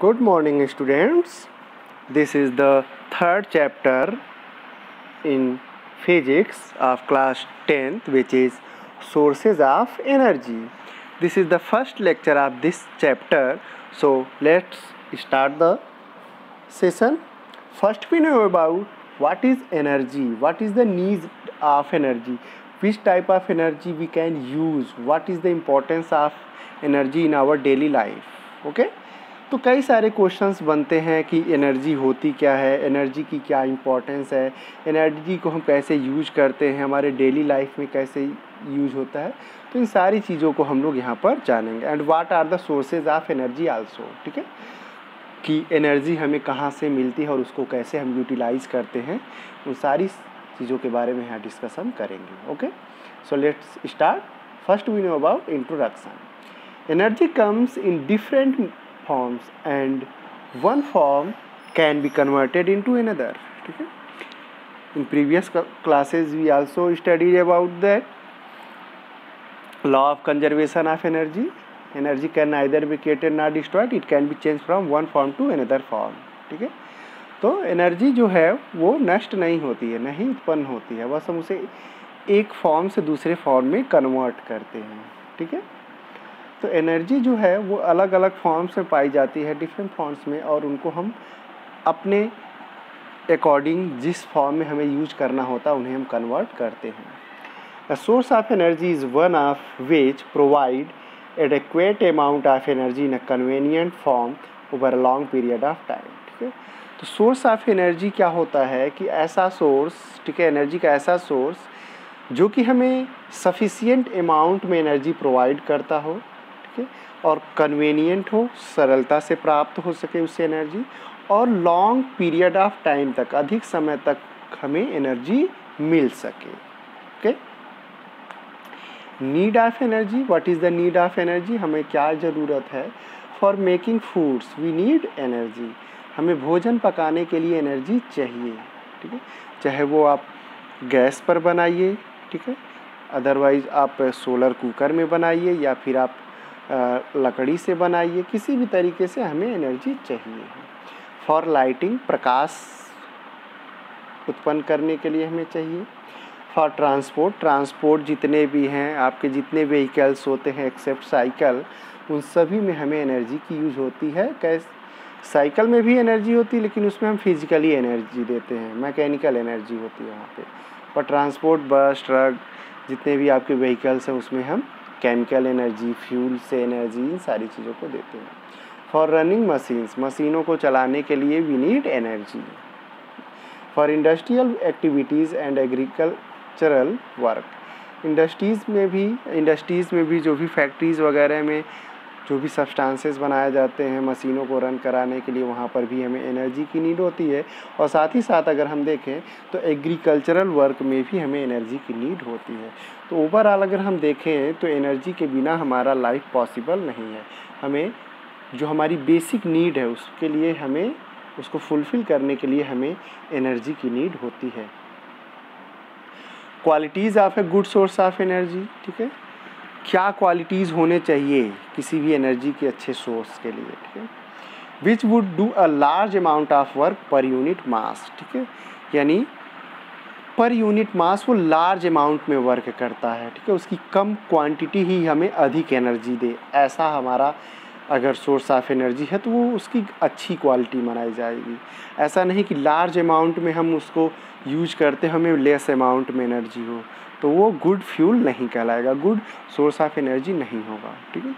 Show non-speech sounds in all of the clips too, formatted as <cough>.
Good morning, students. This is the third chapter in physics of class 10th, which is sources of energy. This is the first lecture of this chapter. So, let's start the session. First, we know about what is energy, what is the need of energy, which type of energy we can use, what is the importance of energy in our daily life. Okay. तो कई सारे questions बनते हैं कि energy होती क्या है energy की क्या इम्पोर्टेंस है एनर्जी को हम कैसे यूज़ करते हैं, हमारे डेली लाइफ में कैसे यूज़ होता है तो इन सारी चीज़ों को हम लोग यहाँ पर जानेंगे। And what are the sources of energy also ठीक है? कि एनर्जी हमें कहाँ से मिलती है और उसको कैसे हम यूटिलाइज करते हैं, उन सारी चीज़ों के बारे में यहाँ डिस्कसन करेंगे okay so let's start first we know about introduction energy comes in different forms and one form can be converted into another है in previous classes we also studied about that law of conservation of energy energy can neither be created nor destroyed it can be changed from one form to another form ठीक है तो energy जो है वो नष्ट नहीं होती है नहीं उत्पन्न होती है बस हम उसे एक फॉर्म से दूसरे फॉर्म में कन्वर्ट करते हैं ठीक है तो एनर्जी जो है वो अलग अलग फॉर्म्स में पाई जाती है डिफरेंट फॉर्म्स में और उनको हम अपने अकॉर्डिंग जिस फॉर्म में हमें यूज़ करना होता है उन्हें हम कन्वर्ट करते हैं। The source of energy is one of which provide adequate amount of energy in a convenient form over a long period of time ठीक है? तो सोर्स ऑफ़ एनर्जी क्या होता है कि ऐसा सोर्स ठीक है एनर्जी का ऐसा सोर्स जो कि हमें सफिशियंट अमाउंट में एनर्जी प्रोवाइड करता हो सके और कन्वीनियंट हो, सरलता से प्राप्त हो सके उससे एनर्जी और लॉन्ग पीरियड ऑफ़ टाइम तक, अधिक समय तक हमें एनर्जी मिल सके। Okay need of energy what is the need of energy हमें क्या ज़रूरत है? For making foods we need energy हमें भोजन पकाने के लिए एनर्जी चाहिए। ठीक है? चाहे वो आप गैस पर बनाइए, ठीक है? अदरवाइज़ आप सोलर कुकर में बनाइए या फिर आप लकड़ी से बनाइए, किसी भी तरीके से हमें एनर्जी चाहिए। फॉर लाइटिंग, प्रकाश उत्पन्न करने के लिए हमें चाहिए। फॉर ट्रांसपोर्ट ट्रांसपोर्ट जितने भी हैं, आपके जितने व्हीकल्स होते हैं, एक्सेप्ट साइकिल, उन सभी में हमें एनर्जी की यूज़ होती है। कैस, साइकिल में भी एनर्जी होती है, लेकिन उसमें हम फिजिकली एनर्जी देते हैं, मैकेनिकल एनर्जी होती है वहाँ पे। पर ट्रांसपोर्ट, बस, ट्रक, जितने भी आपके व्हीकल्स हैं, उसमें हम केमिकल एनर्जी, फ्यूल से एनर्जी, इन सारी चीज़ों को देते हैं। फॉर रनिंग मशीन्स मशीनों को चलाने के लिए we need energy for industrial activities and agricultural work industries में भी इंडस्ट्रीज़ में भी जो भी फैक्ट्रीज़ वगैरह में जो भी सब्सटेंसेस बनाए जाते हैं, मशीनों को रन कराने के लिए वहाँ पर भी हमें एनर्जी की नीड होती है। और साथ ही साथ अगर हम देखें तो एग्रीकल्चरल वर्क में भी हमें एनर्जी की नीड होती है। तो ओवरऑल अगर हम देखें तो एनर्जी के बिना हमारा लाइफ पॉसिबल नहीं है। हमें जो हमारी बेसिक नीड है, उसके लिए हमें, उसको फुलफ़िल करने के लिए हमें एनर्जी की नीड होती है। Qualities of a good source of energy ठीक है? क्या क्वालिटीज़ होने चाहिए किसी भी एनर्जी के अच्छे सोर्स के लिए, ठीक है? Which would do a large amount of work per unit mass ठीक है? यानी पर यूनिट मास वो लार्ज अमाउंट में वर्क करता है, ठीक है? उसकी कम क्वांटिटी ही हमें अधिक एनर्जी दे। ऐसा हमारा अगर सोर्स ऑफ़ एनर्जी है तो वो उसकी अच्छी क्वालिटी मनाई जाएगी। ऐसा नहीं कि लार्ज अमाउंट में हम उसको यूज़ करते, हमें लेस अमाउंट में एनर्जी हो। तो वो गुड फ्यूल नहीं कहलाएगा गुड सोर्स ऑफ़ एनर्जी नहीं होगा, ठीक है?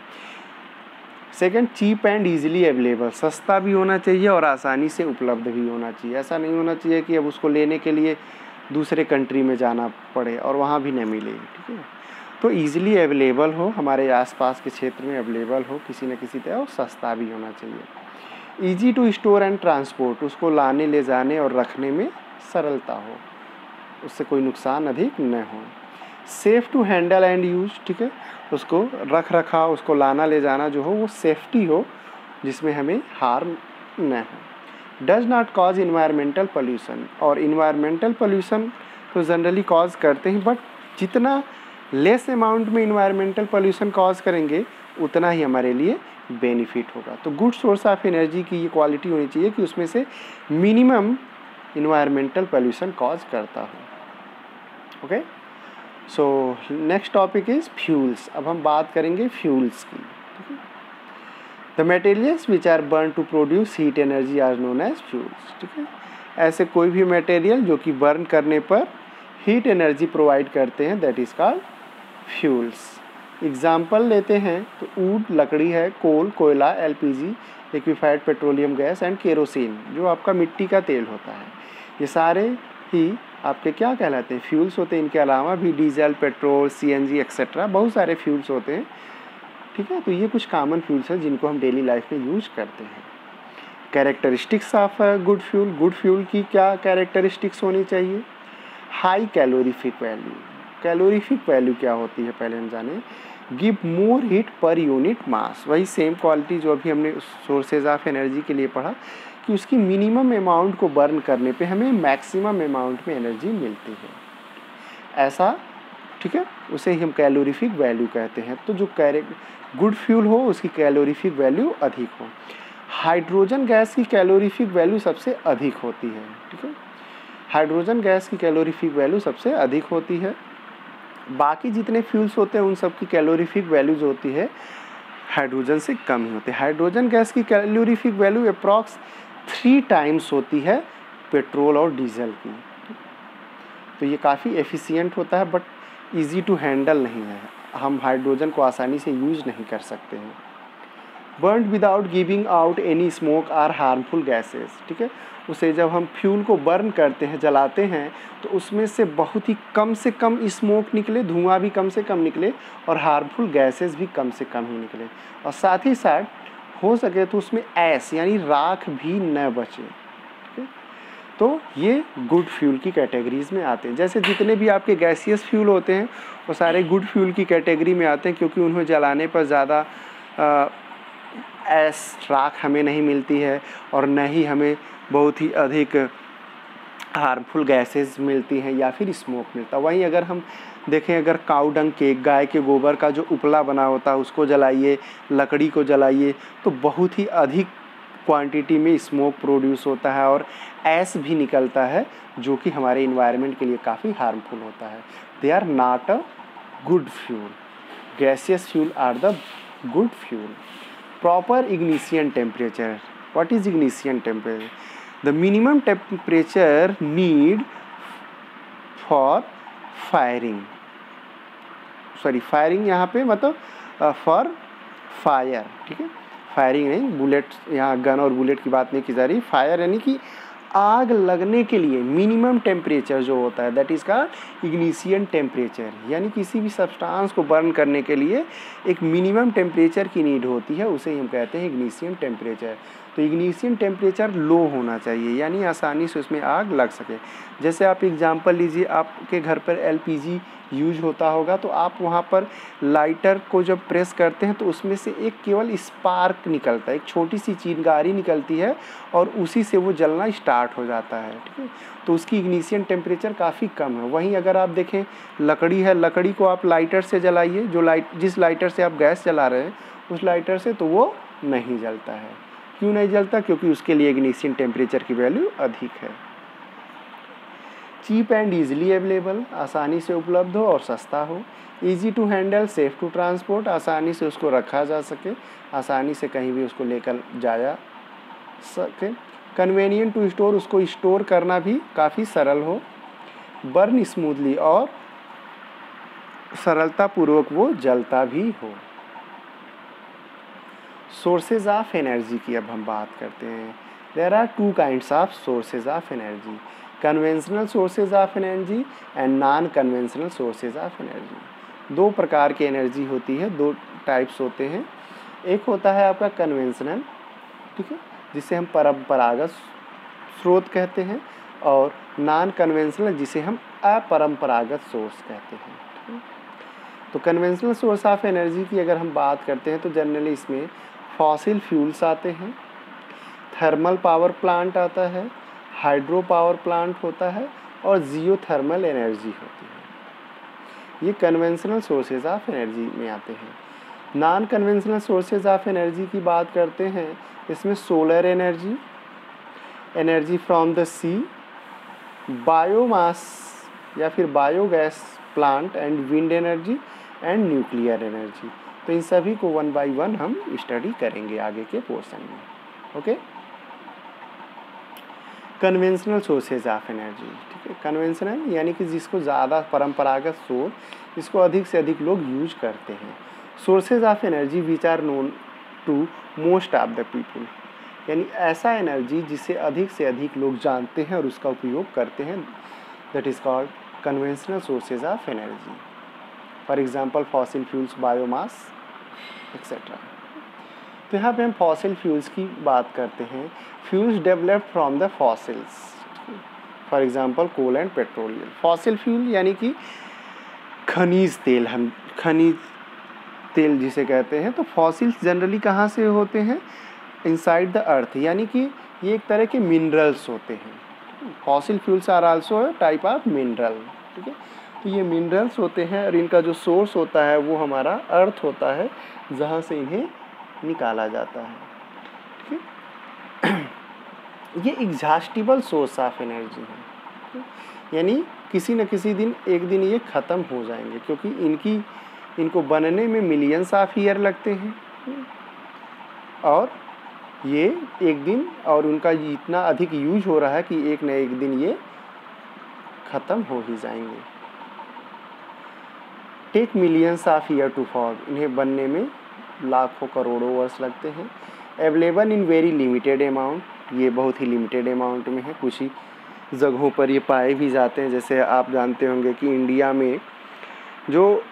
Second cheap and easily available सस्ता भी होना चाहिए और आसानी से उपलब्ध भी होना चाहिए। ऐसा नहीं होना चाहिए कि अब उसको लेने के लिए दूसरे कंट्री में जाना पड़े और वहाँ भी नहीं मिले, ठीक है? तो ईजिली अवेलेबल हो, हमारे आसपास के क्षेत्र में अवेलेबल हो, किसी न किसी तरह, और सस्ता भी होना चाहिए। Easy to store and transport उसको लाने, ले जाने और रखने में सरलता हो। उससे कोई नुकसान अधिक न हो। Safe to handle and use ठीक है? उसको रख रखा, उसको लाना, ले जाना जो हो, वो सेफ्टी हो, जिसमें हमें हार्म न हो। Does not cause environmental pollution और इन्वायरमेंटल पोल्यूशन तो जनरली कॉज करते हैं बट जितना लेस अमाउंट में इन्वायरमेंटल पोल्यूशन कॉज करेंगे, उतना ही हमारे लिए बेनिफिट होगा। तो गुड सोर्स ऑफ़ एनर्जी की ये क्वालिटी होनी चाहिए कि उसमें से मिनिमम इन्वायरमेंटल पोल्यूशन कॉज करता हो। Okay so next topic is fuels अब हम बात करेंगे फ्यूल्स की ठीक है the materials which are burn to produce heat energy are known as fuels ठीक है ऐसे कोई भी मटेरियल जो कि बर्न करने पर हीट एनर्जी प्रोवाइड करते हैं that is called fuels example लेते हैं तो ऊड लकड़ी है कोल कोयला LPG liquefied petroleum gas and kerosene जो आपका मिट्टी का तेल होता है। ये सारे ही आपके क्या कहलाते हैं? फ्यूल्स होते हैं इनके अलावा भी, डीजल, पेट्रोल, सीएनजी एक्सेट्रा बहुत सारे फ्यूल्स होते हैं। ठीक है तो ये कुछ कॉमन फ्यूल्स हैं जिनको हम डेली लाइफ में यूज़ करते हैं। Characteristics of good fuel good fuel की क्या कैरेक्टरिस्टिक्स होनी चाहिए? High calorific value calorific value क्या होती है पहले हम जाने? Give more heat per unit mass वही सेम क्वालिटी जो अभी हमने सोर्सेज ऑफ़ एनर्जी के लिए पढ़ा। कि उसकी मिनिमम अमाउंट को बर्न करने पे हमें मैक्सिमम अमाउंट में एनर्जी मिलती है। ऐसा, ठीक है? उसे हम कैलोरीफिक वैल्यू कहते हैं। तो जो कैरे गुड फ्यूल हो, उसकी कैलोरीफिक वैल्यू अधिक हो। हाइड्रोजन गैस की कैलोरीफिक वैल्यू सबसे अधिक होती है, ठीक है? हाइड्रोजन गैस की कैलोरीफिक वैल्यू सबसे अधिक होती है। बाकी जितने फ्यूल्स होते हैं, उन सब की कैलोरीफिक जो होती है हाइड्रोजन से कम ही होती है। हाइड्रोजन गैस की calorific value approx three times होती है पेट्रोल और डीजल की। तो ये काफ़ी एफिशिएंट होता है बट इजी टू हैंडल नहीं है। हम हाइड्रोजन को आसानी से यूज़ नहीं कर सकते हैं। Burn without giving out any smoke or harmful gases ठीक है? उसे जब हम फ्यूल को बर्न करते हैं, जलाते हैं तो उसमें से बहुत ही कम से कम स्मोक निकले, धुआँ भी कम से कम निकले और हार्मफुल गैसेस भी कम से कम ही निकले। और साथ ही साथ हो सके तो उसमें ऐस, यानी राख भी न बचे। तो ये गुड फ्यूल की कैटेगरीज में आते हैं। जैसे जितने भी आपके गैसियस फ्यूल होते हैं, वो सारे गुड फ्यूल की कैटेगरी में आते हैं, क्योंकि उन्हें जलाने पर ज़्यादा ऐस राख हमें नहीं मिलती है और न ही हमें बहुत ही अधिक हार्मफुल गैसेस मिलती हैं या फिर स्मोक मिलता है। वहीं अगर हम देखें, अगर काउ डंग के गाय के गोबर का जो उपला बना होता है, उसको जलाइए, लकड़ी को जलाइए तो बहुत ही अधिक क्वांटिटी में स्मोक प्रोड्यूस होता है और ऐस भी निकलता है, जो कि हमारे इन्वायरमेंट के लिए काफ़ी हार्मफुल होता है। They are not a good fuel gaseous fuel are the good fuel proper ignition temperature. What is ignition temperature? The minimum temperature need for firing. Sorry firing यहाँ पे मतलब फॉर फायर ठीक है? फायरिंग नहीं bullet यहाँ gun और bullet की बात नहीं की जा रही। फायर यानी कि आग लगने के लिए मिनिमम टेम्परेचर जो होता है दैट इज़ का इग्निशियन टेम्परेचर यानी किसी भी सब्सटेंस को बर्न करने के लिए एक मिनिमम टेम्परेचर की नीड होती है, उसे हम कहते हैं इग्निशियन टेम्परेचर तो इग्निशियन टेम्परेचर लो होना चाहिए, यानी आसानी से उसमें आग लग सके। जैसे आप एग्जांपल लीजिए, आपके घर पर एलपीजी यूज़ होता होगा तो आप वहाँ पर लाइटर को जब प्रेस करते हैं तो उसमें से एक केवल स्पार्क निकलता है, एक छोटी सी चिनगारी निकलती है, और उसी से वो जलना स्टार्ट हो जाता है, ठीक है? तो उसकी इग्निशियन टेम्परेचर काफ़ी कम है। वहीं अगर आप देखें, लकड़ी है, लकड़ी को आप लाइटर से जलाइए, जो लाइट, जिस लाइटर से आप गैस जला रहे हैं, उस लाइटर से तो वो नहीं जलता है। क्यों नहीं जलता? क्योंकि उसके लिए इग्निशियन टेम्परेचर की वैल्यू अधिक है। चीप एंड ईजिली अवेलेबल आसानी से उपलब्ध हो और सस्ता हो। Easy to handle safe to transport आसानी से उसको रखा जा सके, आसानी से कहीं भी उसको लेकर जाया सके। कन्वेनियंट टू स्टोर उसको स्टोर करना भी काफ़ी सरल हो। बर्न स्मूथली और सरलतापूर्वक वो जलता भी हो। सोर्सेज ऑफ़ एनर्जी की अब हम बात करते हैं। There are two kinds of sources of energy conventional sources of energy and non conventional sources of energy दो प्रकार की एनर्जी होती है, दो टाइप्स होते हैं। एक होता है आपका कन्वेंशनल ठीक है, जिसे हम परंपरागत स्रोत कहते हैं और नॉन कन्वेंशनल जिसे हम अपरंपरागत सोर्स कहते हैं तो कन्वेंशनल सोर्स ऑफ़ एनर्जी की अगर हम बात करते हैं तो जनरली इसमें फॉसिल फ्यूल्स आते हैं, थर्मल पावर प्लांट आता है, हाइड्रो पावर प्लांट होता है और जियो थर्मल एनर्जी होती है। ये कन्वेंशनल सोर्सेज ऑफ़ एनर्जी में आते हैं। Non conventional sources of energy की बात करते हैं, इसमें solar energy energy from the sea, biomass या फिर biogas plant and wind energy and nuclear energy. तो इन सभी को वन बाय वन हम स्टडी करेंगे आगे के पोर्शन में okay conventional sources of energy ठीक है? कन्वेंशनल यानी कि जिसको ज़्यादा परंपरागत सोर्स इसको अधिक से अधिक लोग यूज़ करते हैं। Sources of energy which are known to most of the people यानी ऐसा एनर्जी जिसे अधिक से अधिक लोग जानते हैं और उसका उपयोग करते हैं that is called conventional sources of energy for example fossil fuels biomass etcetera तो यहाँ पे हम फॉसिल फ्यूल्स की बात करते हैं। Fuels develop from the fossils for example coal and petroleum fossil fuel यानी कि खनिज तेल, हम खनिज तेल जिसे कहते हैं। तो फॉसिल्स जनरली कहाँ से होते हैं? इनसाइड द अर्थ यानी कि ये एक तरह के मिनरल्स होते हैं। Fossil fuels are also type of mineral ठीक है? तो ये मिनरल्स होते हैं और इनका जो सोर्स होता है, वो हमारा अर्थ होता है, जहाँ से इन्हें निकाला जाता है। ठीक <clears throat> ये एग्जास्टिबल सोर्स ऑफ़ एनर्जी है। यानी किसी न किसी दिन, एक दिन ये ख़त्म हो जाएँगे, क्योंकि इनकी, इनको बनने में मिलियंस ऑफ़ ईयर लगते हैं। और ये एक दिन, और उनका इतना अधिक यूज़ हो रहा है कि एक न एक दिन ये ख़त्म हो ही जाएँगे। Take millions of year to form इन्हें बनने में लाखों करोड़ों वर्ष लगते हैं। Available in very limited amount ये बहुत ही लिमिटेड अमाउंट में है। कुछ ही जगहों पर ये पाए भी जाते हैं। जैसे आप जानते होंगे कि इंडिया में जो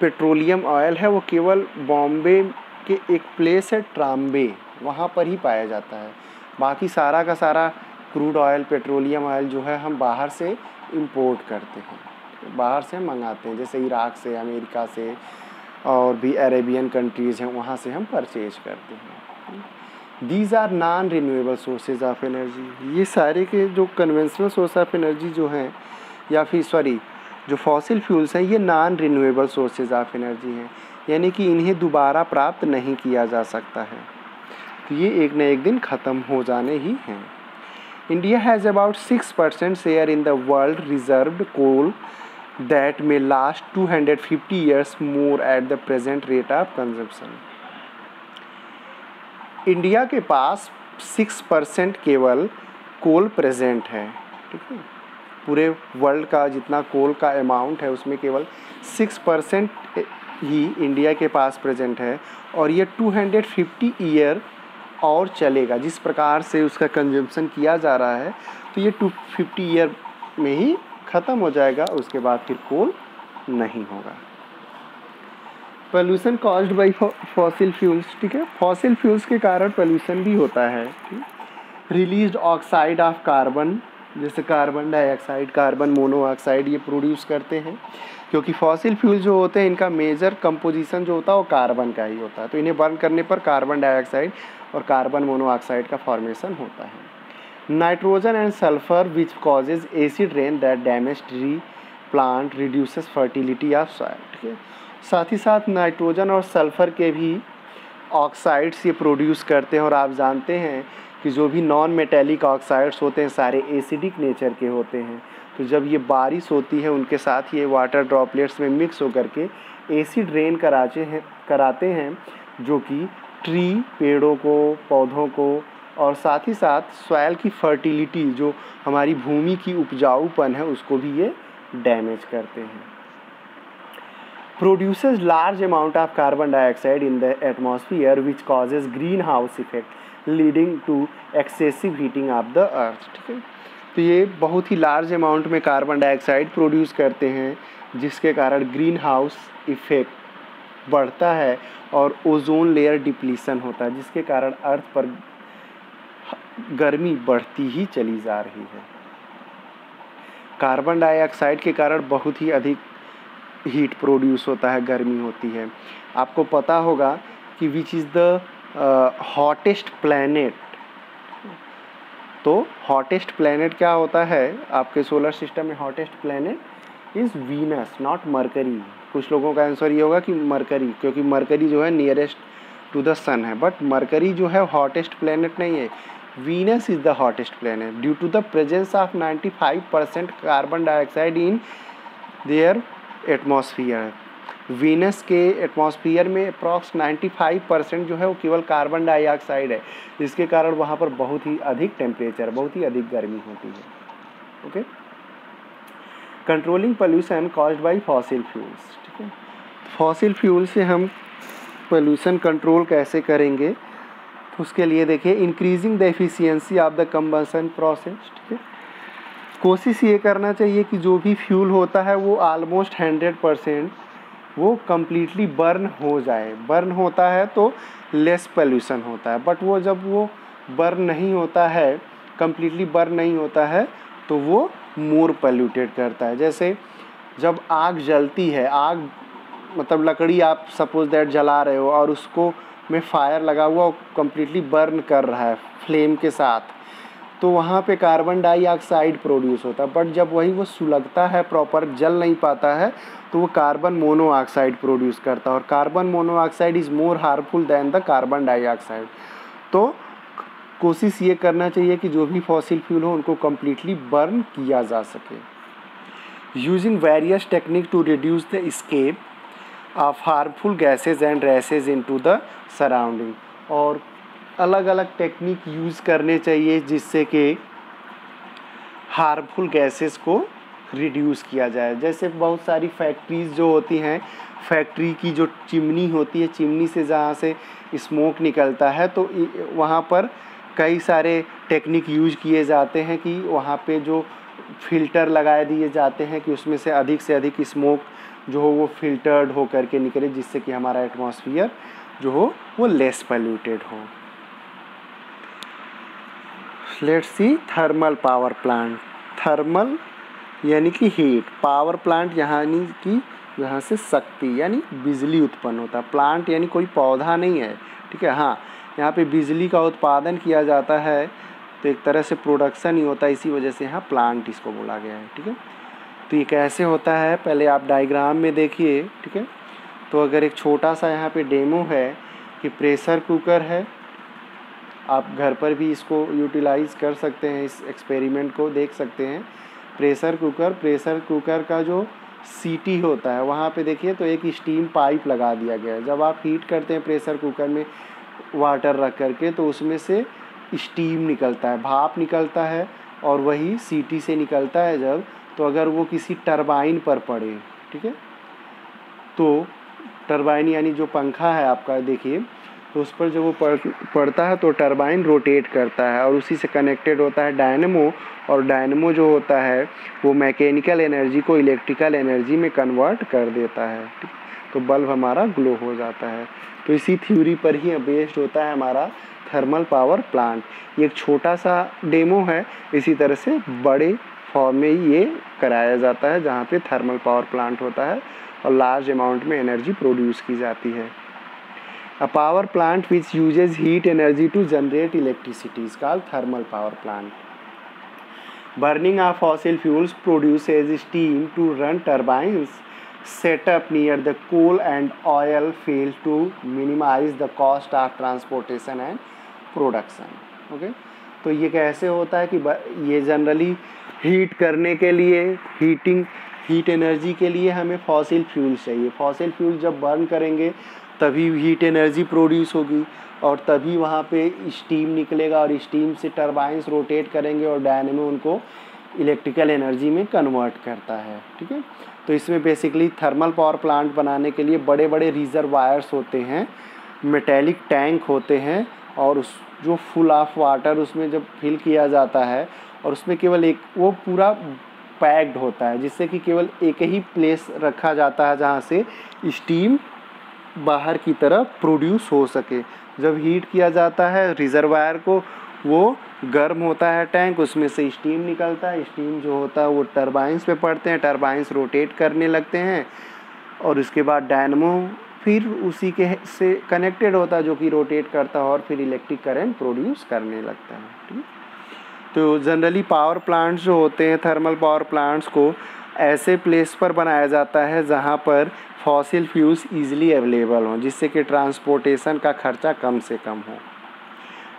पेट्रोलियम ऑयल है, वो केवल बॉम्बे के एक प्लेस है ट्राम्बे वहाँ पर ही पाया जाता है। बाकी सारा का सारा क्रूड ऑयल पेट्रोलियम ऑयल जो है, हम बाहर से इंपोर्ट करते हैं। बाहर से मंगाते हैं, जैसे इराक से, अमेरिका से और भी अरेबियन कंट्रीज़ हैं, वहाँ से हम परचेज करते हैं। These are non renewable sources of energy ये सारे के जो कन्वेंशनल सोर्स ऑफ़ एनर्जी जो हैं, या फिर सॉरी जो फॉसिल फ्यूल्स हैं, ये non renewable sources of energy हैं। यानी कि इन्हें दोबारा प्राप्त नहीं किया जा सकता है। तो ये एक न एक दिन ख़त्म हो जाने ही हैं। India has about six percent share in the world reserved coal that may last 250 years more at the present rate of consumption. India के पास सिक्स परसेंट केवल कोल प्रेजेंट है, ठीक है पूरे वर्ल्ड का जितना कोल का अमाउंट है, उसमें केवल सिक्स परसेंट ही इंडिया के पास प्रेजेंट है और ये 250 ईयर और चलेगा जिस प्रकार से उसका कंजम्पशन किया जा रहा है तो ये 250 ईयर में ही ख़त्म हो जाएगा, उसके बाद फिर कोल नहीं होगा। Pollution caused by fossil fuels ठीक है? फॉसिल फ्यूल्स के कारण पोल्यूशन भी होता है रिलीज़ ऑक्साइड ऑफ़ कार्बन जैसे कार्बन डाइऑक्साइड कार्बन मोनोऑक्साइड ये प्रोड्यूस करते हैं। क्योंकि फॉसिल फ्यूल जो होते हैं, इनका मेजर कंपोजिशन जो होता है, वो कार्बन का ही होता है। तो इन्हें बर्न करने पर कार्बन डाइऑक्साइड और कार्बन मोनोऑक्साइड का फॉर्मेशन होता है। Nitrogen and sulphur which causes acid rain that damage tree plant reduces fertility of soil ठीक है साथ ही साथ नाइट्रोजन और सल्फ़र के भी ऑक्साइड्स ये प्रोड्यूस करते हैं और आप जानते हैं कि जो भी नॉन मेटेलिक ऑक्साइड्स होते हैं, सारे एसिडिक नेचर के होते हैं। तो जब ये बारिश होती है, उनके साथ ये वाटर ड्रॉपलेट्स में मिक्स होकर के एसिड रेन कराते हैं कराते हैं, जो कि ट्री पेड़ों को, पौधों को और साथ ही साथ सॉयल की फर्टिलिटी जो हमारी भूमि की उपजाऊपन है, उसको भी ये डैमेज करते हैं। Produces large amount of carbon dioxide in the atmosphere which causes green house effect leading to excessive heating of the earth ठीक है? तो ये बहुत ही लार्ज अमाउंट में कार्बन डाइऑक्साइड प्रोड्यूस करते हैं, जिसके कारण ग्रीन हाउस इफ़ेक्ट बढ़ता है और ओजोन लेयर डिप्लीसन होता है, जिसके कारण अर्थ पर गर्मी बढ़ती ही चली जा रही है। कार्बन डाइऑक्साइड के कारण बहुत ही अधिक हीट प्रोड्यूस होता है, गर्मी होती है। आपको पता होगा कि which is the hottest planet तो हॉटेस्ट प्लैनेट क्या होता है? आपके सोलर सिस्टम में hottest planet is Venus not Mercury कुछ लोगों का आंसर ये होगा कि मरकरी क्योंकि मरकरी जो है नियरेस्ट टू द सन है बट मरकरी जो है हॉटेस्ट प्लानट नहीं है। Venus is the hottest planet due to the presence of 95 percent carbon dioxide in their atmosphere Venus के एटमॉस्फियर में अप्रॉक्स 95 परसेंट जो है वो केवल कार्बन डाइऑक्साइड है। जिसके कारण वहाँ पर बहुत ही अधिक टेम्परेचर बहुत ही अधिक गर्मी होती है। Okay controlling pollution caused by fossil fuels ठीक है? फॉसिल फ्यूल से हम पोल्यूशन कंट्रोल कैसे करेंगे? तो उसके लिए देखिए increasing the efficiency of the combustion process ठीक है? कोशिश ये करना चाहिए कि जो भी फ्यूल होता है, वो आलमोस्ट हंड्रेड परसेंट वो कम्प्लीटली बर्न हो जाए। बर्न होता है तो लेस पोल्यूशन होता है। बट वो जब वो बर्न नहीं होता है कम्प्लीटली बर्न नहीं होता है तो वो मोर पोल्यूटेड करता है। जैसे जब आग जलती है, आग मतलब लकड़ी आप सपोज़ दैट जला रहे हो और उसको में फायर लगा हुआ कम्प्लीटली बर्न कर रहा है फ्लेम के साथ। तो वहाँ पे कार्बन डाइऑक्साइड प्रोड्यूस होता है बट जब वही वो सुलगता है प्रॉपर जल नहीं पाता है तो वो कार्बन मोनोऑक्साइड प्रोड्यूस करता है। और carbon monoxide is more harmful than the carbon dioxide तो कोशिश ये करना चाहिए कि जो भी फॉसिल फ्यूल हो, उनको कम्प्लीटली बर्न किया जा सके। Using various technique to reduce the escape of harmful gases and races into the surrounding. और अलग अलग टेक्निक यूज़ करने चाहिए जिससे कि हार्मफुल गैसेस को रिड्यूस किया जाए। जैसे बहुत सारी फैक्ट्रीज़ जो होती हैं, फैक्ट्री की जो चिमनी होती है, चिमनी से जहाँ से स्मोक निकलता है तो वहाँ पर कई सारे टेक्निक यूज़ किए जाते हैं कि वहाँ पे जो फ़िल्टर लगाए दिए जाते हैं कि उसमें से अधिक से अधिक स्मोक जो हो वो फिल्टर्ड हो करके निकले जिससे कि हमारा एटमॉस्फियर जो हो, वो लेस पोल्यूटेड हो। Let's see thermal power plant thermal यानी कि हीट पावर प्लांट यानी कि यहाँ से शक्ति, यानी बिजली उत्पन्न होता है। प्लांट यानी कोई पौधा नहीं है, ठीक है? हाँ यहाँ पे बिजली का उत्पादन किया जाता है तो एक तरह से प्रोडक्शन ही होता है, इसी वजह से यहाँ प्लांट इसको बोला गया है, ठीक है? तो ये कैसे होता है, पहले आप डायग्राम में देखिए, ठीक है? तो अगर एक छोटा सा यहाँ पे डेमो है कि प्रेशर कुकर है, आप घर पर भी इसको यूटिलाइज़ कर सकते हैं, इस एक्सपेरिमेंट को देख सकते हैं। प्रेशर कुकर प्रेशर कुकर का जो सीटी होता है, वहाँ पे देखिए तो एक स्टीम पाइप लगा दिया गया है। जब आप हीट करते हैं प्रेशर कुकर में वाटर रख करके तो उसमें से स्टीम निकलता है, भाप निकलता है और वही सीटी से निकलता है जब तो अगर वो किसी टरबाइन पर पड़े, ठीक है? तो टरबाइन यानी जो पंखा है आपका, देखिए तो उस पर जब वो पड़, पड़ता है तो टरबाइन रोटेट करता है और उसी से कनेक्टेड होता है डायनमो और डायनमो जो होता है, वो मैकेनिकल एनर्जी को इलेक्ट्रिकल एनर्जी में कन्वर्ट कर देता है तो बल्ब हमारा ग्लो हो जाता है। तो इसी थ्योरी पर ही बेस्ड होता है हमारा थर्मल पावर प्लांट ये एक छोटा सा डेमो है, इसी तरह से बड़े फॉर्म में ये कराया जाता है, जहाँ पे थर्मल पावर प्लांट होता है। और लार्ज अमाउंट में एनर्जी प्रोड्यूस की जाती है। A power plant which uses heat energy to generate electricity is call thermal power plant burning of fossil fuels produce steam to run turbines set up near the coal and oil field to minimise the cost of transportation and production okay तो ये कैसे होता है कि ये generally heat करने के लिए हीटिंग हीट एनर्जी के लिए हमें फॉसिल फ्यूल चाहिए। फॉसिल फ्यूल जब बर्न करेंगे, तभी हीट एनर्जी प्रोड्यूस होगी और तभी वहाँ पे स्टीम निकलेगा और स्टीम से टरबाइंस रोटेट करेंगे और डायनेमो उनको इलेक्ट्रिकल एनर्जी में कन्वर्ट करता है, ठीक है? तो इसमें बेसिकली थर्मल पावर प्लांट बनाने के लिए बड़े बड़े रिजर्वायर्स होते हैं मेटेलिक टैंक होते हैं और उस, जो फुल ऑफ़ वाटर उसमें जब फिल किया जाता है और उसमें केवल एक, वो पूरा पैक्ड होता है, जिससे कि केवल एक ही प्लेस रखा जाता है जहाँ से स्टीम बाहर की तरफ़ प्रोड्यूस हो सके। जब हीट किया जाता है रिजर्वायर को वो गर्म होता है टैंक उसमें से स्टीम निकलता है स्टीम जो होता है वो टरबाइंस पे पड़ते हैं टरबाइंस रोटेट करने लगते हैं और उसके बाद डायनमो फिर उसी के से कनेक्टेड होता है, जो कि रोटेट करता है और फिर इलेक्ट्रिक करंट प्रोड्यूस करने लगता है, ठीक तो जनरली पावर प्लांट्स जो होते हैं थर्मल पावर प्लांट्स को ऐसे प्लेस पर बनाया जाता है जहाँ पर फॉसिल फ्यूल्स ईजिली अवेलेबल हों, जिससे कि ट्रांसपोर्टेशन का खर्चा कम से कम हो।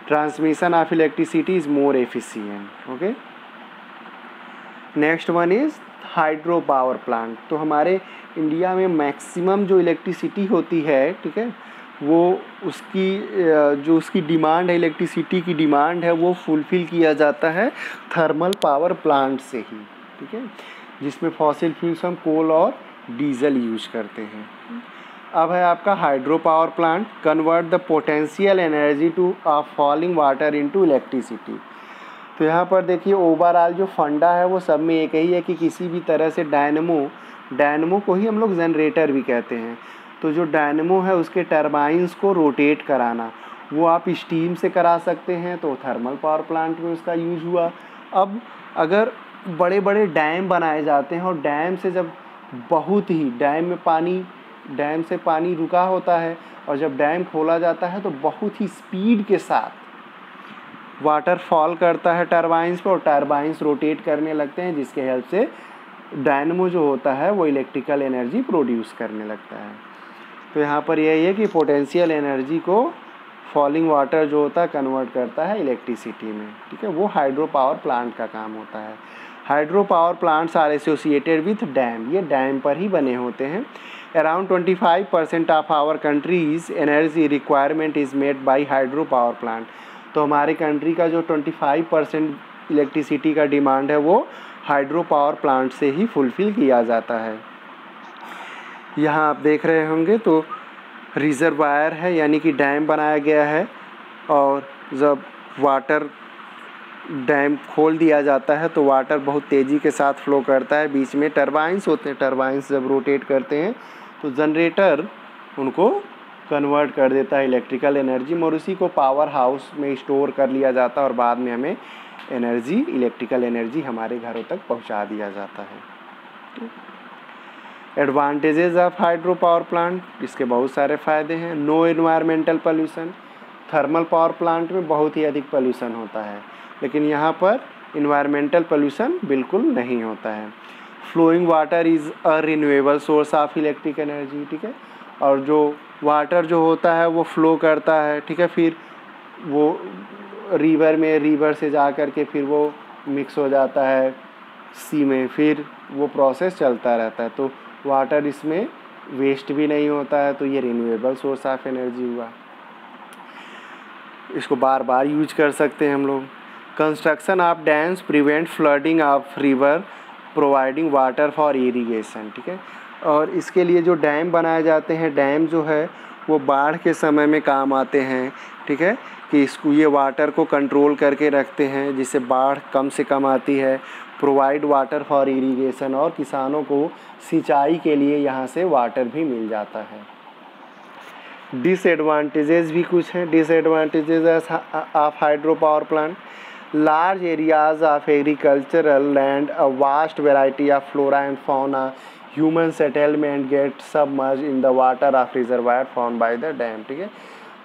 Transmission of electricity is more efficient okay next one is hydro power plant तो हमारे इंडिया में मैक्सिमम जो इलेक्ट्रिसिटी होती है, ठीक है वो उसकी जो उसकी डिमांड है, इलेक्ट्रिसिटी की डिमांड है, वो फुलफ़िल किया जाता है थर्मल पावर प्लांट से ही, ठीक है? जिसमें फॉसिल फ्यूल्स हम कोल और डीजल यूज़ करते हैं। अब है आपका hydro power plant, convert the potential energy to of falling water into electricity. तो यहाँ पर देखिए, ओवरऑल जो फंडा है, वो सब में एक ही है कि किसी भी तरह से डायनमो डायनमो को ही हम लोग जनरेटर भी कहते हैं। तो जो डायनमो है उसके टर्बाइंस को रोटेट कराना, वो आप स्टीम से करा सकते हैं तो थर्मल पावर प्लांट में उसका यूज़ हुआ। अब अगर बड़े बड़े डैम बनाए जाते हैं और डैम से जब बहुत ही, डैम में पानी, डैम से पानी रुका होता है और जब डैम खोला जाता है तो बहुत ही स्पीड के साथ वाटर फॉल करता है टरबाइंस पर और टरबाइंस रोटेट करने लगते हैं, जिसके हेल्प से डायनमो जो होता है वो इलेक्ट्रिकल एनर्जी प्रोड्यूस करने लगता है। तो यहाँ पर यही है कि पोटेंशियल एनर्जी को फॉलिंग वाटर जो होता है कन्वर्ट करता है इलेक्ट्रिसिटी में। ठीक है? वो हाइड्रो पावर प्लांट का काम होता है। Hydro power plants are associated with dam ये डैम पर ही बने होते हैं। Around 25 percent of our country's energy requirement is made by hydro power plant तो हमारे कंट्री का जो 25 परसेंट इलेक्ट्रिसिटी का डिमांड है, वो हाइड्रो पावर प्लांट से ही फुलफ़िल किया जाता है। यहाँ आप देख रहे होंगे तो रिज़र्वायर है, यानी कि डैम बनाया गया है और जब वाटर डैम खोल दिया जाता है तो वाटर बहुत तेज़ी के साथ फ्लो करता है। बीच में टरबाइंस होते हैं टरबाइंस जब रोटेट करते हैं तो जनरेटर उनको कन्वर्ट कर देता है इलेक्ट्रिकल एनर्जी और उसी को पावर हाउस में स्टोर कर लिया जाता है और बाद में हमें एनर्जी इलेक्ट्रिकल एनर्जी हमारे घरों तक पहुँचा दिया जाता है। Advantages of hydro power plant इसके बहुत सारे फ़ायदे हैं। No environmental pollution thermal power plant में बहुत ही अधिक पोल्यूशन होता है। लेकिन यहाँ पर इन्वायरमेंटल पोल्यूशन बिल्कुल नहीं होता है। Flowing water is a renewable source of electric energy ठीक है? और जो वाटर जो होता है, वो फ्लो करता है, ठीक है? फिर वो रिवर में रिवर से जा कर के फिर वो मिक्स हो जाता है। सी में फिर वो प्रोसेस चलता रहता है। तो वाटर इसमें वेस्ट भी नहीं होता है तो ये रिन्यूएबल सोर्स ऑफ़ एनर्जी हुआ। इसको बार बार यूज़ कर सकते हैं हम लोग। Construction of dams prevent flooding of river providing water for irrigation ठीक है? और इसके लिए जो डैम बनाए जाते हैं डैम जो है, वो बाढ़ के समय में काम आते हैं, ठीक है? कि इसको, ये वाटर को कंट्रोल करके रखते हैं, जिससे बाढ़ कम से कम आती है प्रोवाइड वाटर फॉर इरीगेशन और किसानों को सिंचाई के लिए यहाँ से वाटर भी मिल जाता है। डिसएडवांटेजेस भी कुछ हैं। Disadvantages of hydro power plant large areas of agricultural land a vast variety of flora and fauna human settlement get submerge in the water of reservoir formed by the dam ठीक है?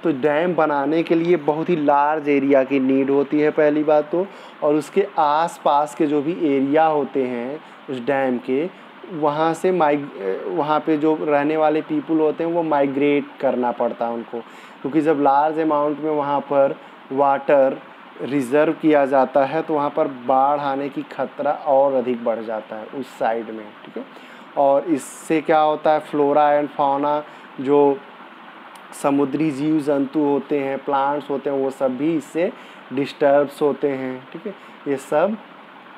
तो dam बनाने के लिए बहुत ही large area की need होती है, पहली बात तो। और उसके आसपास के जो भी एरिया होते हैं, उस डैम के वहाँ से माइग, वहाँ पे जो रहने वाले पीपल होते हैं, वो माइग्रेट करना पड़ता है उनको। क्योंकि जब लार्ज अमाउंट में वहाँ पर वाटर रिज़र्व किया जाता है तो वहाँ पर बाढ़ आने की खतरा और अधिक बढ़ जाता है उस साइड में, ठीक है? और इससे क्या होता है फ्लोरा एंड फाना जो समुद्री जीव जंतु होते हैं प्लांट्स होते हैं, वो सब भी इससे डिस्टर्ब्स होते हैं, ठीक है? ये सब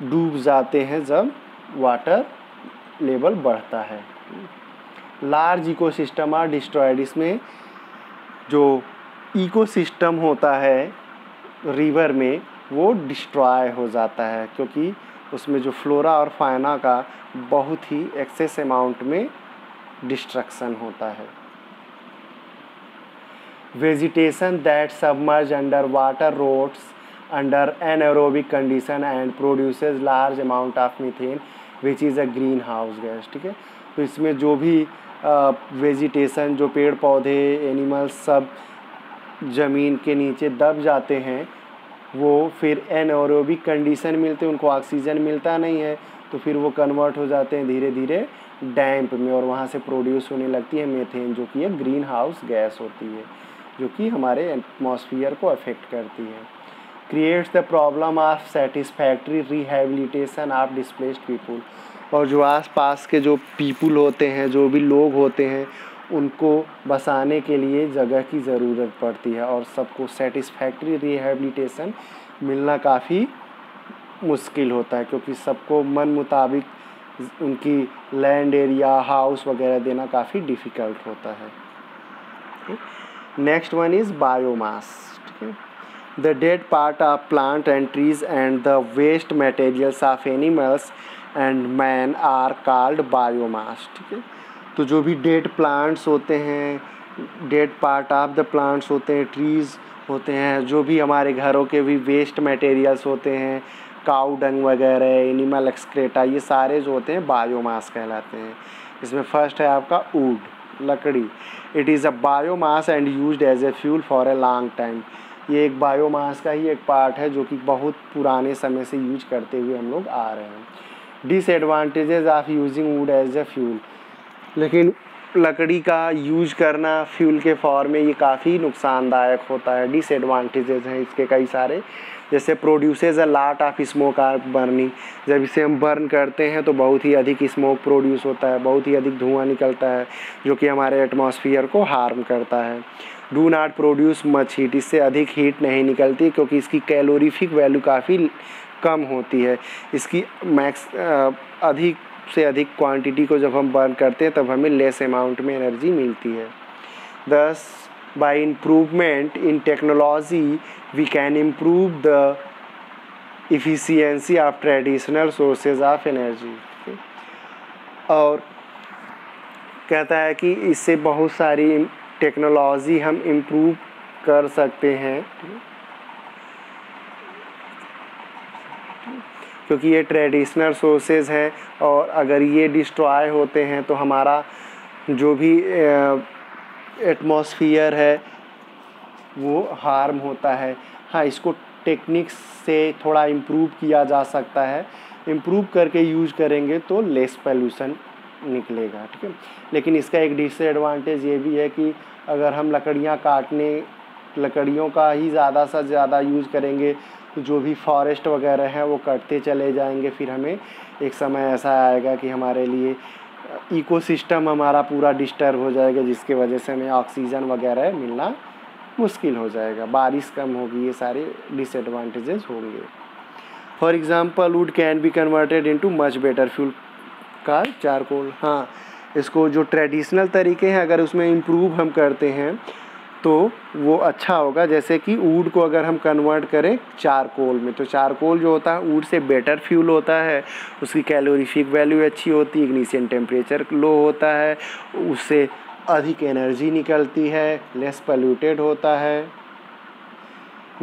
डूब जाते हैं जब वाटर लेवल बढ़ता है। लार्ज इकोसिस्टम आर डिस्ट्रॉयड इसमें जो इकोसिस्टम होता है रिवर में, वो डिस्ट्रॉय हो जाता है क्योंकि उसमें जो फ्लोरा और फाइना का बहुत ही एक्सेस अमाउंट में डिस्ट्रक्शन होता है। Vegetation that submerge under water rots, under anaerobic condition and produces large amount of methane which is a green house gas ठीक है? तो इसमें जो भी वेजिटेशन जो पेड़ पौधे एनिमल्स सब ज़मीन के नीचे दब जाते हैं, वो फिर एन एनओरोबिक कंडीशन मिलते हैं, उनको ऑक्सीजन मिलता नहीं है तो फिर वो कन्वर्ट हो जाते हैं धीरे धीरे डैम्प में और वहाँ से प्रोड्यूस होने लगती है मेथेन जो कि एक ग्रीन हाउस गैस होती है, जो कि हमारे एटमॉस्फियर को अफेक्ट करती है। Creates the problem of satisfactory rehabilitation of displaced people और जो आस पास के जो पीपुल होते हैं, जो भी लोग होते हैं, उनको बसाने के लिए जगह की ज़रूरत पड़ती है और सबको सेटिस्फैक्ट्री रिहेबिलिटेशन मिलना काफ़ी मुश्किल होता है क्योंकि सबको मन मुताबिक उनकी लैंड एरिया हाउस वगैरह देना काफ़ी डिफ़िकल्ट होता है। नेक्स्ट वन इज़ बायोमास ठीक है? The dead part of plant and trees and the waste materials of animals and man are called biomass ठीक है? तो जो भी डेड प्लांट्स होते हैं dead part of the plants होते हैं ट्रीज़ होते हैं, जो भी हमारे घरों के भी वेस्ट मटेरियल्स होते हैं काउ डंग वगैरह एनिमल एक्सक्रेटा ये सारे जो होते हैं बायोमास कहलाते हैं। इसमें फ़र्स्ट है आपका वुड लकड़ी। It is a biomass and use as a fuel for a long time ये एक बायोमास का ही एक पार्ट है, जो कि बहुत पुराने समय से यूज़ करते हुए हम लोग आ रहे हैं। Disadvantages of using wood as a fuel लेकिन लकड़ी का यूज़ करना फ्यूल के फॉर्म में ये काफ़ी नुकसानदायक होता है। डिसएडवांटेजेस हैं इसके कई सारे। जैसे produces a lot of smoke or burning जब इसे हम बर्न करते हैं तो बहुत ही अधिक स्मोक प्रोड्यूस होता है, बहुत ही अधिक धुआँ निकलता है, जो कि हमारे एटमॉस्फियर को हार्म करता है। Do not produce much heat इससे अधिक हीट नहीं निकलती क्योंकि इसकी कैलोरीफिक वैल्यू काफ़ी कम होती है। इसकी मैक्स अधिक से अधिक क्वांटिटी को जब हम बर्न करते हैं, तब हमें लेस अमाउंट में एनर्जी मिलती है। Thus by improvement in technology we can improve the efficiency of traditional sources of energy और कहता है कि इससे बहुत सारी टेक्नोलॉजी हम इम्प्रूव कर सकते हैं। क्योंकि ये ट्रेडिशनल सोर्सेज हैं और अगर ये डिस्ट्रॉय होते हैं तो हमारा जो भी एटमॉस्फियर है, वो हार्म होता है। हाँ इसको टेक्निक्स से थोड़ा इम्प्रूव किया जा सकता है। इम्प्रूव करके यूज़ करेंगे तो लेस पोल्यूशन निकलेगा, ठीक है? लेकिन इसका एक डिसएडवांटेज ये भी है कि अगर हम लकड़ियाँ काटने, लकड़ियों का ही ज़्यादा से ज़्यादा यूज़ करेंगे तो जो भी फॉरेस्ट वगैरह हैं, वो कटते चले जाएँगे, फिर हमें एक समय ऐसा आएगा कि हमारे लिए इकोसिस्टम हमारा पूरा डिस्टर्ब हो जाएगा, जिसके वजह से हमें ऑक्सीजन वगैरह मिलना मुश्किल हो जाएगा। बारिश कम होगी, ये सारे डिसएडवांटेजेस होंगे। For example wood can be converted into much better fuel called charcoal हाँ इसको जो ट्रेडिशनल तरीके हैं, अगर उसमें इम्प्रूव हम करते हैं तो वो अच्छा होगा। जैसे कि ऊड को अगर हम कन्वर्ट करें चारकोल में तो चारकोल जो होता है ऊड से बेटर फ्यूल होता है, उसकी कैलोरीफिक वैल्यू अच्छी होती है इग्निशियन टेम्परेचर लो होता है, उससे अधिक एनर्जी निकलती है लेस पल्यूटेड होता है।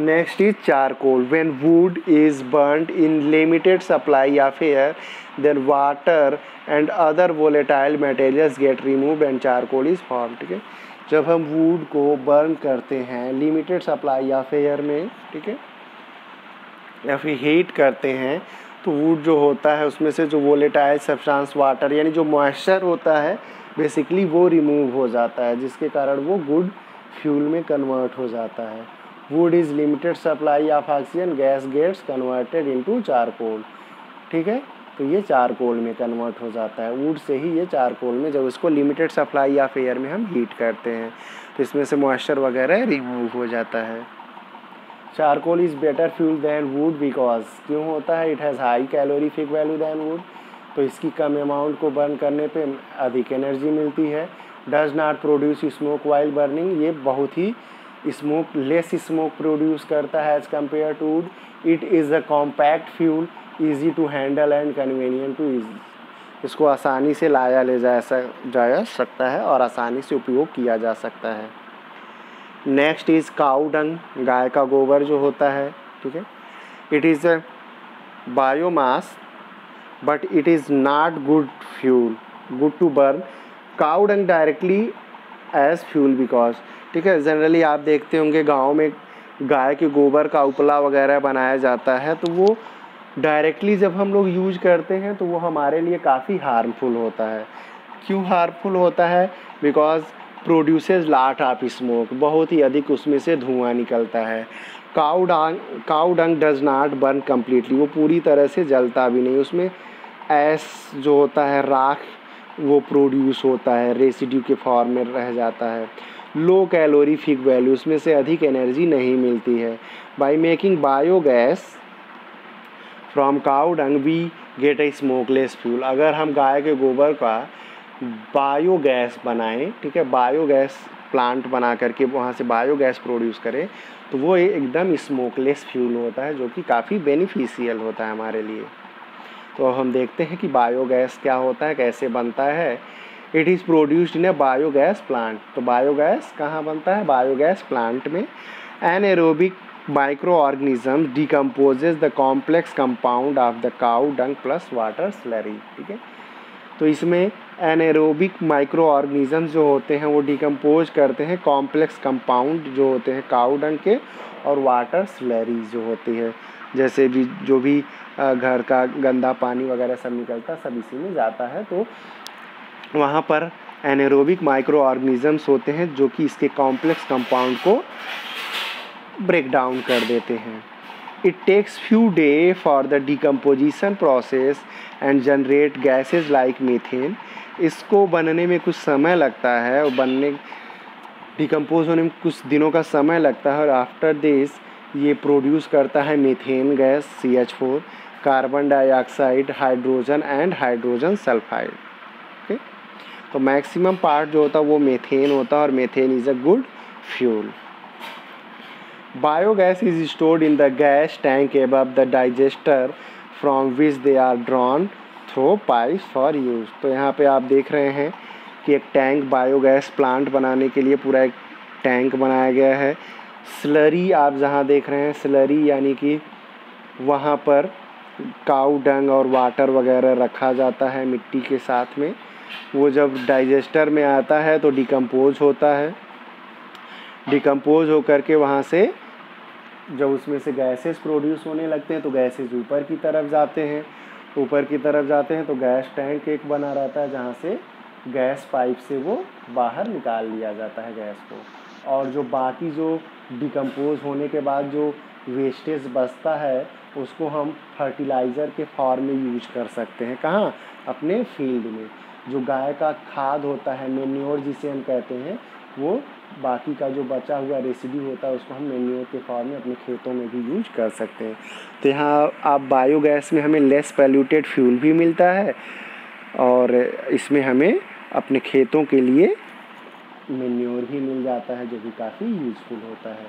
Next is charcoal when wood is burned in limited supply of air then water and other volatile materials get remove and charcoal is form ठीक है? जब हम वुड को बर्न करते हैं लिमिटेड सप्लाई या फेयर में, ठीक है? या फिर हीट करते हैं तो वुड जो होता है, उसमें से जो वोलेटाइल सब्सटेंस वाटर यानी जो मॉइस्चर होता है बेसिकली वो रिमूव हो जाता है, जिसके कारण वो गुड फ्यूल में कन्वर्ट हो जाता है। Wood is limited supply of oxygen gas gets converted into charcoal ठीक है? तो ये चारकोल में कन्वर्ट हो जाता है। वुड से ही ये चारकोल में जब इसको लिमिटेड सप्लाई ऑफ़ एयर में हम हीट करते हैं तो इसमें से मॉइस्चर वगैरह रिमूव हो जाता है। Charcoal is better fuel than wood because क्यों होता है? It has high calorific value than wood तो इसकी कम अमाउंट को बर्न करने पे अधिक एनर्जी मिलती है। Does not produce smoke while burning ये बहुत ही स्मोक लेस स्मोक प्रोड्यूस करता है as compare to wood it is a compact fuel easy to handle and convenient to easy इसको आसानी से लाया ले जा जाया सकता है और आसानी से उपयोग किया जा सकता है। नेक्स्ट इज़ काउ गाय का गोबर जो होता है, ठीक है? It is a biomass but it is not good fuel good to burn cow directly as fuel because ठीक है जनरली आप देखते होंगे गाँव में गाय के गोबर का उपला वगैरह बनाया जाता है तो वो डायरेक्टली जब हम लोग यूज़ करते हैं तो वो हमारे लिए काफ़ी हार्मफुल होता है। क्यों हार्मफुल होता है? Because produces lot of smoke बहुत ही अधिक उसमें से धुआँ निकलता है। Cow dung cow dung does not burn completely वो पूरी तरह से जलता भी नहीं, उसमें ऐस जो होता है, राख, वो प्रोड्यूस होता है रेसिड्यू के फॉर्म में रह जाता है। लो कैलोरीफिक वैल्यू, उसमें से अधिक एनर्जी नहीं मिलती है। By making biogas from cow dung we get a smokeless fuel अगर हम गाय के गोबर का बायोगैस बनाएँ, ठीक है बायोगैस प्लांट बना करके वहाँ से बायोगैस प्रोड्यूस करें तो वो एकदम स्मोकलेस फ्यूल होता है, जो कि काफ़ी बेनिफिशियल होता है हमारे लिए। तो हम देखते हैं कि बायोगैस क्या होता है, कैसे बनता है। It is produced in a biogas plant तो बायोगैस कहाँ बनता है? बायोगैस प्लांट में anaerobic microorganism decomposes the complex compound of the cow dung plus water slurry ठीक है? तो इसमें एनएरोबिक माइक्रो ऑर्गेनिज्म जो होते हैं, वो डिकम्पोज करते हैं कॉम्प्लेक्स कंपाउंड जो होते हैं काउ डंग के और वाटर स्लरी जो होती है। जैसे भी, जो भी घर का गंदा पानी वगैरह सब निकलता, सब इसी में जाता है। तो वहाँ पर एनेरोबिक माइक्रो ऑर्गेनिजम्स होते हैं, जो कि इसके कॉम्प्लेक्स कंपाउंड को ब्रेक डाउन कर देते हैं। It takes few day for the decomposition process and generate gases like methane इसको बनने में कुछ समय लगता है, और बनने डिकम्पोज होने में कुछ दिनों का समय लगता है, और आफ्टर दिस ये प्रोड्यूस करता है methane gas C H four carbon dioxide hydrogen and hydrogen sulphide तो मैक्सिमम पार्ट जो होता है वो मेथेन होता है और methane is a good fuel biogas is stored in the gas tank above the digester from which they are drawn through pipe for use तो यहाँ पे आप देख रहे हैं कि एक टैंक बायोगैस प्लांट बनाने के लिए पूरा एक टैंक बनाया गया है। स्लरी आप जहाँ देख रहे हैं स्लरी यानी कि वहाँ पर काऊ डंग और वाटर वगैरह रखा जाता है मिट्टी के साथ में। वो जब डाइजेस्टर में आता है तो डिकम्पोज होता है। डिकम्पोज होकर के वहाँ से जब उसमें से गैसेस प्रोड्यूस होने लगते हैं तो गैसेस ऊपर की तरफ़ जाते हैं। ऊपर की तरफ़ जाते हैं तो गैस टैंक एक बना रहता है जहाँ से गैस पाइप से वो बाहर निकाल लिया जाता है गैस को। और जो बाकी जो डिकम्पोज होने के बाद जो वेस्टेज बचता है, उसको हम फर्टिलाइज़र के फॉर्म में यूज़ कर सकते हैं। कहाँ? अपने फ़ील्ड में। जो गाय का खाद होता है, मेन्योर जिसे हम कहते हैं, वो बाकी का जो बचा हुआ रेसिड्यू होता है, उसको हम मेन्योर के फॉर्म में अपने खेतों में भी यूज़ कर सकते हैं। तो यहाँ आप बायोगैस में हमें लेस पॉल्यूटेड फ्यूल भी मिलता है और इसमें हमें अपने खेतों के लिए मेन्योर भी मिल जाता है, जो कि काफ़ी यूजफुल होता है।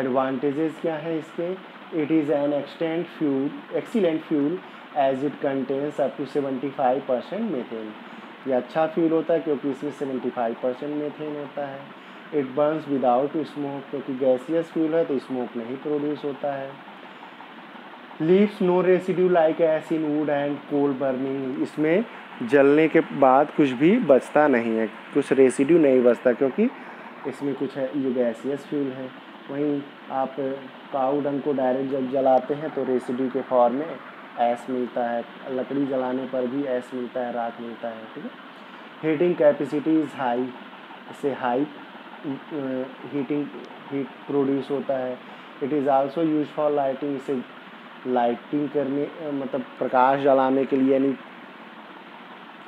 एडवांटेजेस क्या है इसके? It is an extent fuel excellent fuel as it contains up to seventy five percent methane ये अच्छा फ्यूल होता है क्योंकि इसमें सेवेंटी फाइव परसेंट मेथेन होता है। इट बर्न्स विदाउट स्मोक क्योंकि गैसियस फ्यूल है तो स्मोक नहीं प्रोड्यूस होता है। Leaves no residue like as in wood and coal burning इसमें जलने के बाद कुछ भी बचता नहीं है। कुछ रेसिड्यू नहीं बचता क्योंकि इसमें कुछ है, ये गैसियस फ्यूल है। वहीं आप डंग को डायरेक्ट जब जलाते हैं तो रेसिड्यू के फॉर्म में ऐस मिलता है, लकड़ी जलाने पर भी ऐस मिलता है, राख मिलता है, ठीक है? हीटिंग कैपेसिटी इज़ हाई इससे हाई हीटिंग हीट प्रोड्यूस होता है। It is also use for lighting इसे लाइटिंग करने मतलब प्रकाश जलाने के लिए, यानी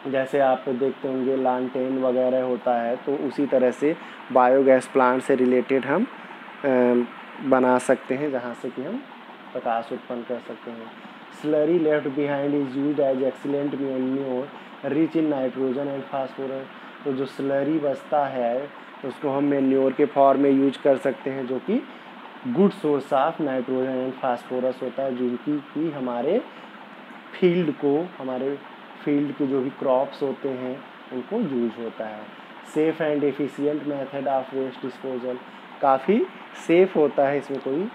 जैसे आप देखते होंगे लालटेन वगैरह होता है तो उसी तरह से बायोगैस प्लांट से रिलेटेड हम बना सकते हैं, जहाँ से कि हम प्रकाश उत्पन्न कर सकते हैं। Slurry left behind is use as excellent manure rich in nitrogen and phosphorus तो जो स्लरी बचता है उसको हम मेन्योर के फॉर्म में यूज़ कर सकते हैं, जो कि good source of nitrogen and phosphorus होता है, जिनकी कि हमारे फ़ील्ड को, हमारे फ़ील्ड के जो भी क्रॉप्स होते हैं, उनको यूज़ होता है। Safe and efficient method of waste disposal काफ़ी सेफ़ होता है इसमें कोई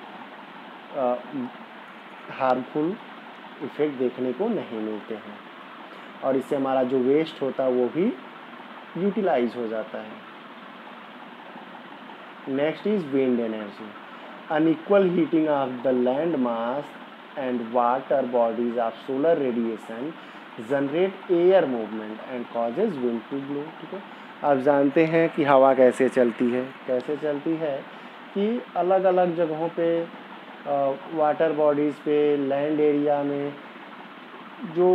हार्मफुल इफ़ेक्ट देखने को नहीं मिलते हैं। और इससे हमारा जो वेस्ट होता है, वो भी यूटिलाइज हो जाता है। Next is wind energy unequal heating of the land mass and water bodies of solar radiation generate air movement and causes wind to blow, ठीक है? आप जानते हैं कि हवा कैसे चलती है? कैसे चलती है कि अलग अलग जगहों पे वाटर बॉडीज़ पे लैंड एरिया में जो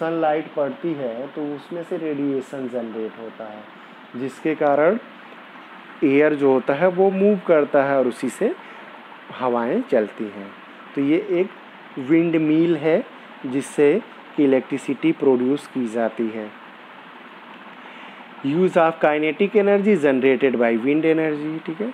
सनलाइट पड़ती है तो उसमें से रेडिएशन जनरेट होता है, जिसके कारण एयर जो होता है, वो मूव करता है और उसी से हवाएँ चलती हैं। तो ये एक विंड मील है, जिससे कि इलेक्ट्रिसिटी प्रोड्यूस की जाती है। Use of kinetic energy generated by wind energy ठीक है?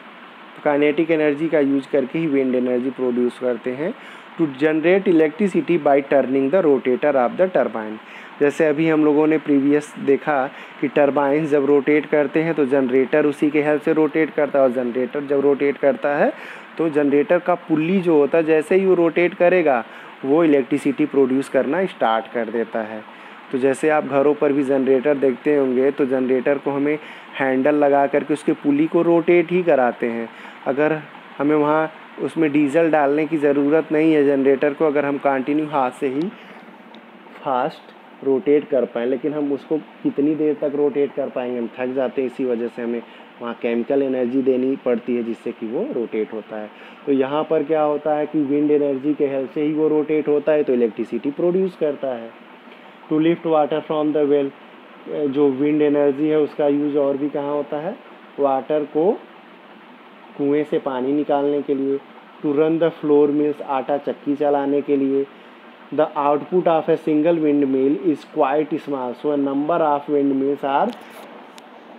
काइनेटिक एनर्जी का यूज़ करके ही विंड एनर्जी प्रोड्यूस करते हैं to generate electricity by turning the rotator of the turbine जैसे अभी हम लोगों ने प्रीवियस देखा कि टरबाइन जब रोटेट करते हैं तो जनरेटर उसी के हेल्प से रोटेट करता है और जनरेटर जब रोटेट करता है तो जनरेटर का पुल्ली जो होता है, जैसे ही वो रोटेट करेगा, वो इलेक्ट्रिसिटी प्रोड्यूस करना स्टार्ट कर देता है। तो जैसे आप घरों पर भी जनरेटर देखते होंगे तो जनरेटर को हमें हैंडल लगा करके उसके पुली को रोटेट ही कराते हैं। अगर हमें वहाँ उसमें डीजल डालने की ज़रूरत नहीं है, जनरेटर को अगर हम कंटिन्यू हाथ से ही फास्ट रोटेट कर पाएँ, लेकिन हम उसको कितनी देर तक रोटेट कर पाएँगे? हम थक जाते हैं इसी वजह से हमें वहाँ केमिकल एनर्जी देनी पड़ती है जिससे कि वो रोटेट होता है। तो यहाँ पर क्या होता है कि विंड एनर्जी के हेल्प से ही वो रोटेट होता है तो इलेक्ट्रिसिटी प्रोड्यूस करता है। To lift water from the well जो विंड एनर्जी है, उसका यूज़ और भी कहाँ होता है? वाटर को कुएँ से पानी निकालने के लिए to run the flour mills आटा चक्की चलाने के लिए। The output of a single wind mill is quite small so number of wind mills are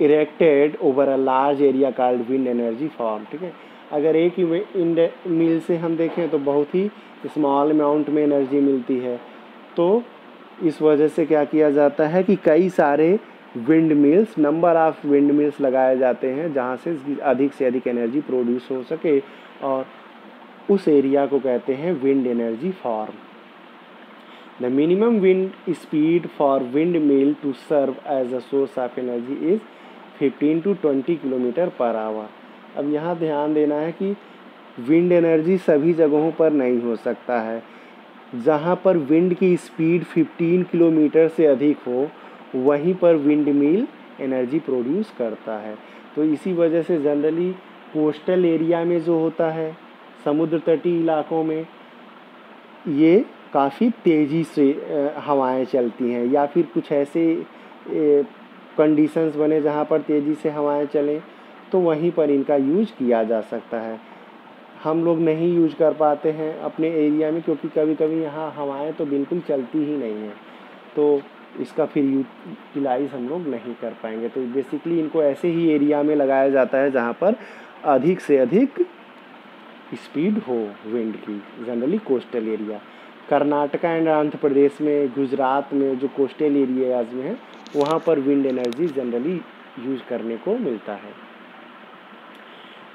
erected over a large area called wind energy farm ठीक है? अगर एक ही विंड मिल से हम देखें तो बहुत ही स्मॉल अमाउंट में एनर्जी मिलती है। तो इस वजह से क्या किया जाता है कि कई सारे wind mills number of wind mills लगाए जाते हैं जहाँ से अधिक से अधिक एनर्जी प्रोड्यूस हो सके और उस एरिया को कहते हैं wind energy farm the minimum wind speed for wind mill to serve as a source of energy is 15 to 20 kilometre per hour अब यहाँ ध्यान देना है कि विंड एनर्जी सभी जगहों पर नहीं हो सकता है। जहाँ पर विंड की स्पीड 15 किलोमीटर से अधिक हो, वहीं पर विंड मिल एनर्जी प्रोड्यूस करता है। तो इसी वजह से जनरली कोस्टल एरिया में जो होता है, समुद्र तटीय इलाकों में, ये काफ़ी तेज़ी से हवाएँ चलती हैं या फिर कुछ ऐसे कंडीशंस बने जहाँ पर तेज़ी से हवाएँ चलें तो वहीं पर इनका यूज़ किया जा सकता है। हम लोग नहीं यूज़ कर पाते हैं अपने एरिया में, क्योंकि कभी कभी यहाँ हवाएँ तो बिल्कुल चलती ही नहीं हैं। तो इसका फिर यूटिलाइज हम लोग नहीं कर पाएँगे। तो बेसिकली इनको ऐसे ही एरिया में लगाया जाता है जहाँ पर अधिक से अधिक स्पीड हो विंड की generally coastal area Karnataka and Andhra Pradesh में, गुजरात में जो कोस्टल एरियाज़ में है, वहाँ पर विंड एनर्जी जनरली यूज़ करने को मिलता है।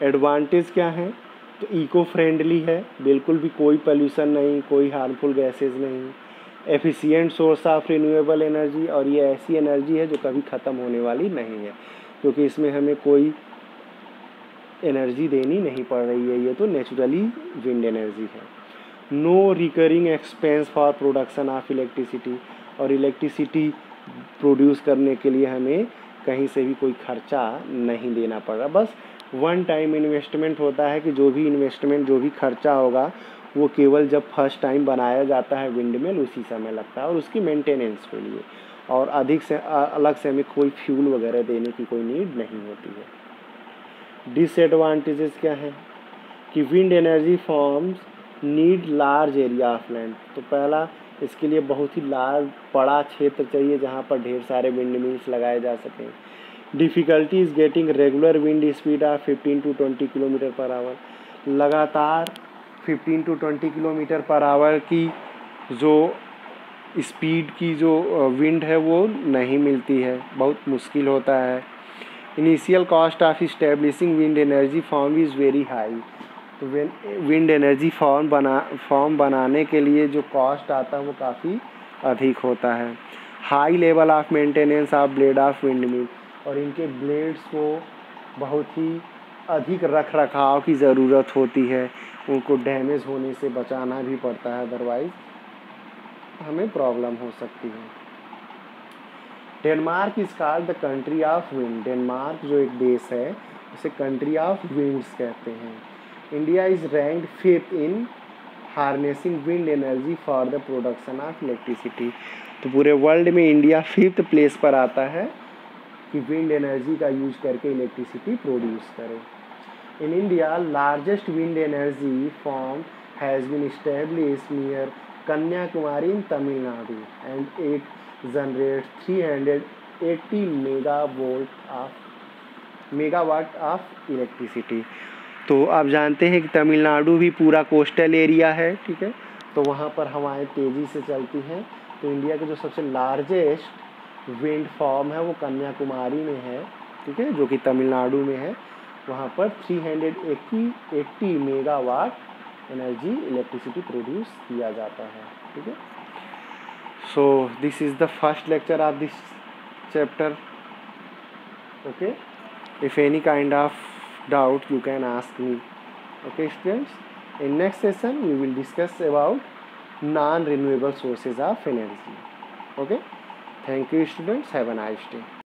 एडवांटेज क्या है? तो इको फ्रेंडली है, बिल्कुल भी कोई पोल्यूशन नहीं, कोई हार्मफुल गैसेज नहीं। Efficient source of renewable energy और ये ऐसी एनर्जी है जो कभी ख़त्म होने वाली नहीं है, क्योंकि इसमें हमें कोई एनर्जी देनी नहीं पड़ रही है। ये तो नेचुरली विंड एनर्जी है। No recurring expense for production of electricity और इलेक्ट्रिसिटी प्रोड्यूस करने के लिए हमें कहीं से भी कोई खर्चा नहीं देना पड़ रहा। बस वन टाइम इन्वेस्टमेंट होता है कि जो भी इन्वेस्टमेंट जो भी खर्चा होगा, वो केवल जब फ़र्स्ट टाइम बनाया जाता है विंड मिल उसी समय लगता है और उसकी मेंटेनेंस के लिए। और अधिक से अलग से हमें कोई फ्यूल वगैरह देने की कोई नीड नहीं होती है। डिसएडवांटेजेस क्या है? कि wind energy farms need large area of land तो पहला, इसके लिए बहुत ही लार्ज बड़ा क्षेत्र चाहिए जहाँ पर ढेर सारे विंड मिल्स लगाए जा सकें। Difficulty is getting regular wind speed of fifteen to twenty kilometre per hour लगातार fifteen to twenty kilometre per hour की जो स्पीड की जो विंड है वो नहीं मिलती है। बहुत मुश्किल होता है। Initial cost of establishing wind energy farm is very high तो विंड एनर्जी फॉर्म बना फॉर्म बनाने के लिए जो कॉस्ट आता है वो काफ़ी अधिक होता है। High level of maintenance of blade of wind mill और इनके ब्लेड्स को बहुत ही अधिक रख रखाव की ज़रूरत होती है। उनको डैमेज होने से बचाना भी पड़ता है अदरवाइज़ हमें प्रॉब्लम हो सकती है। Denmark is called the country of wind Denmark जो एक देश है, उसे कंट्री ऑफ़ विंड्स कहते हैं। India is ranked fifth in harnessing wind energy for the production of electricity तो पूरे वर्ल्ड में इंडिया फिफ्थ प्लेस पर आता है। कि विंड एनर्जी का यूज़ करके इलेक्ट्रिसिटी प्रोड्यूस करे। In India largest wind energy farm has been established near Kanyakumari in Tamil Nadu and it generate 380 mega volt of megawatt of electricity तो आप जानते हैं कि तमिलनाडु भी पूरा कोस्टल एरिया है, ठीक है? तो वहाँ पर हवाएँ तेज़ी से चलती हैं। तो इंडिया के जो सबसे लार्जेस्ट विंड फॉर्म है, वो कन्याकुमारी में है, ठीक है, जो कि तमिलनाडु में है। वहाँ पर 380 80 मेगावाट एनर्जी इलेक्ट्रिसिटी प्रोड्यूस किया जाता है, ठीक है। So this is the first lecture of this chapter okay if any kind of doubt, you can ask me, okay, students? In next session, we will discuss about non renewable sources of energy, okay? Thank you students. Have a nice day